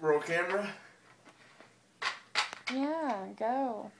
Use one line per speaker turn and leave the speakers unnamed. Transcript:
Roll camera.
Yeah, go.